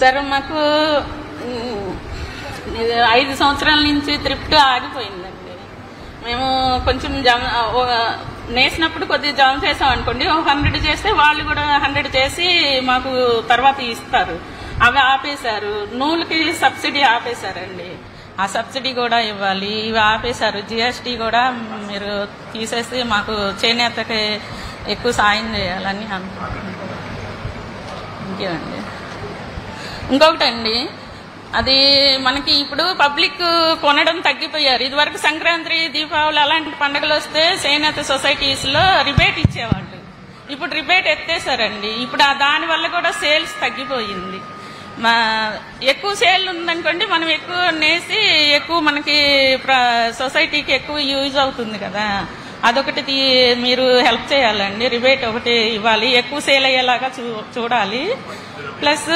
సరే మాకు ఐదు సంవత్సరాల నుంచి త్రిప్ట్ ఆగిపోయిందండి. మేము కొంచెం జమ నేసినప్పుడు కొద్దిగా జమ చేసాం అనుకోండి. ఒక హండ్రెడ్ చేస్తే వాళ్ళు కూడా హండ్రెడ్ చేసి మాకు తర్వాత ఇస్తారు. అవి ఆపేశారు. నూలుకి సబ్సిడీ ఆపేశారండి. ఆ సబ్సిడీ కూడా ఇవ్వాలి. ఇవి ఆపేశారు. జిఎస్టీ కూడా మీరు తీసేసి మాకు చేనేతకి ఎక్కువ సాయం చేయాలని అనుకుంటున్నాను ఇంకేమండి ఇంకొకటండి అది మనకి ఇప్పుడు పబ్లిక్ కొనడం తగ్గిపోయారు. ఇదివరకు సంక్రాంతి దీపావళి అలాంటి పండుగలు వస్తే చేనేత సొసైటీస్లో రిబేట్ ఇచ్చేవాళ్ళు. ఇప్పుడు రిబేట్ ఎత్తేసారండి ఇప్పుడు దాని వల్ల కూడా సేల్స్ తగ్గిపోయింది. మా ఎక్కువ సేల్ ఉందనుకోండి మనం ఎక్కువ నేసి ఎక్కువ మనకి ప్ర- సొసైటీకి ఎక్కువ యూజ్ అవుతుంది కదా. అదొకటి తీ- మీరు హెల్ప్ చేయాలండి. రిబేట్ ఒకటి ఇవ్వాలి. ఎక్కువ సేల్ అయ్యేలాగా చూ చూడాలి. ప్లస్